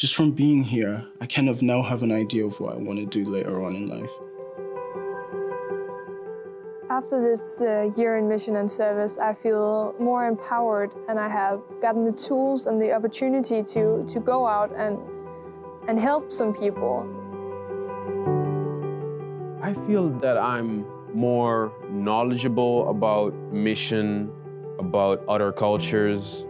just from being here, I kind of now have an idea of what I want to do later on in life. After this uh, year in mission and service, I feel more empowered and I have gotten the tools and the opportunity to, to go out and, and help some people. I feel that I'm more knowledgeable about mission, about other cultures.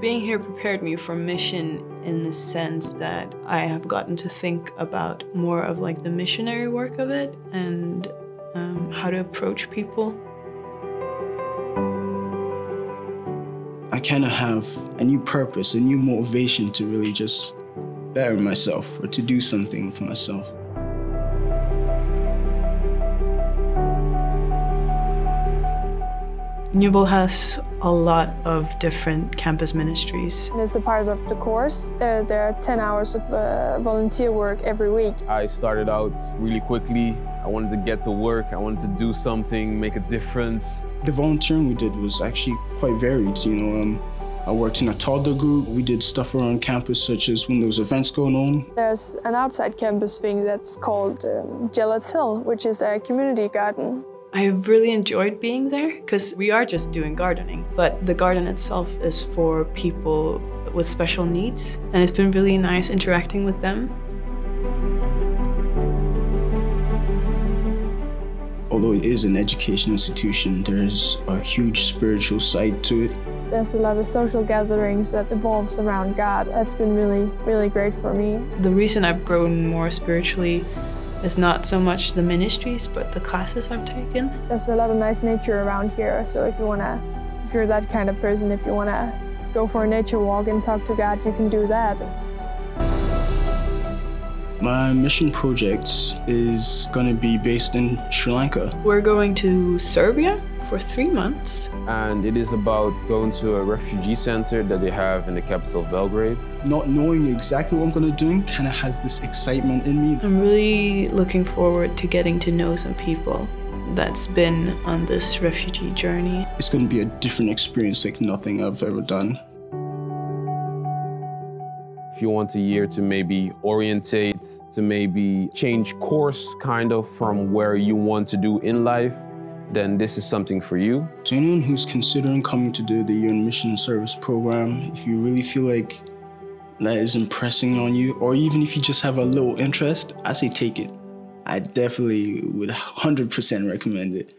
Being here prepared me for mission in the sense that I have gotten to think about more of like the missionary work of it and um, how to approach people. I kind of have a new purpose, a new motivation to really just better myself or to do something for myself. Newbold has a lot of different campus ministries. And as a part of the course, uh, there are 10 hours of uh, volunteer work every week. I started out really quickly. I wanted to get to work. I wanted to do something, make a difference. The volunteering we did was actually quite varied. You know, um, I worked in a toddler group. We did stuff around campus, such as when there was events going on. There's an outside campus thing that's called um, Gillett's Hill, which is a community garden. I really enjoyed being there because we are just doing gardening, but the garden itself is for people with special needs, and it's been really nice interacting with them. Although it is an education institution, there's a huge spiritual side to it. There's a lot of social gatherings that evolves around God. That's been really, really great for me. The reason I've grown more spiritually it's not so much the ministries, but the classes I've taken. There's a lot of nice nature around here, so if you wanna, if you're that kind of person, if you wanna go for a nature walk and talk to God, you can do that. My mission project is gonna be based in Sri Lanka. We're going to Serbia for three months. And it is about going to a refugee center that they have in the capital of Belgrade. Not knowing exactly what I'm going to do kind of has this excitement in me. I'm really looking forward to getting to know some people that's been on this refugee journey. It's going to be a different experience like nothing I've ever done. If you want a year to maybe orientate, to maybe change course kind of from where you want to do in life, then this is something for you. To anyone who's considering coming to do the in Mission Service program, if you really feel like that is impressing on you, or even if you just have a little interest, I say take it. I definitely would 100% recommend it.